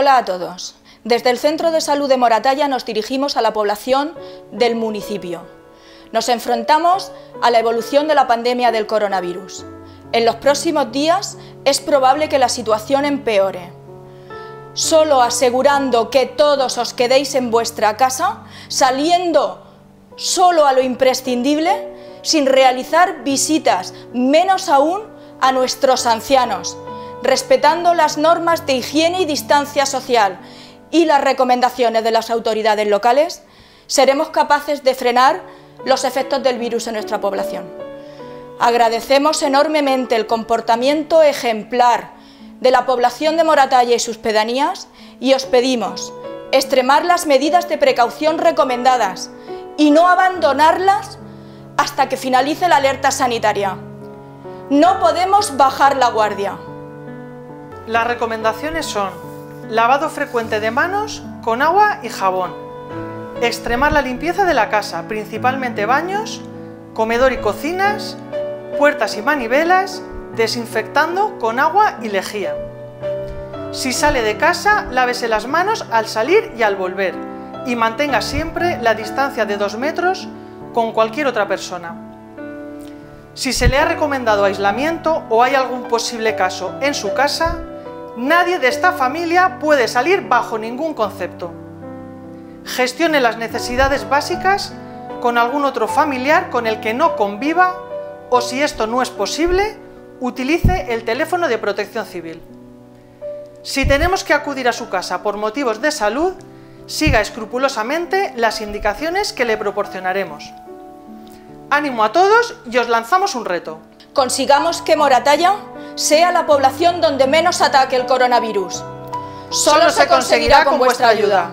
Hola a todos. Desde el Centro de Salud de Moratalla nos dirigimos a la población del municipio. Nos enfrentamos a la evolución de la pandemia del coronavirus. En los próximos días es probable que la situación empeore. Solo asegurando que todos os quedéis en vuestra casa, saliendo solo a lo imprescindible, sin realizar visitas, menos aún a nuestros ancianos, respetando las normas de higiene y distancia social y las recomendaciones de las autoridades locales, seremos capaces de frenar los efectos del virus en nuestra población. Agradecemos enormemente el comportamiento ejemplar de la población de Moratalla y sus pedanías y os pedimos extremar las medidas de precaución recomendadas y no abandonarlas hasta que finalice la alerta sanitaria. No podemos bajar la guardia. Las recomendaciones son lavado frecuente de manos con agua y jabón, extremar la limpieza de la casa, principalmente baños, comedor y cocinas, puertas y manivelas, desinfectando con agua y lejía. Si sale de casa, lávese las manos al salir y al volver y mantenga siempre la distancia de dos metros con cualquier otra persona. Si se le ha recomendado aislamiento o hay algún posible caso en su casa, nadie de esta familia puede salir bajo ningún concepto. Gestione las necesidades básicas con algún otro familiar con el que no conviva o si esto no es posible, utilice el teléfono de protección civil. Si tenemos que acudir a su casa por motivos de salud, siga escrupulosamente las indicaciones que le proporcionaremos. Ánimo a todos y os lanzamos un reto. Consigamos que Moratalla sea la población donde menos ataque el coronavirus. Solo se conseguirá con vuestra ayuda.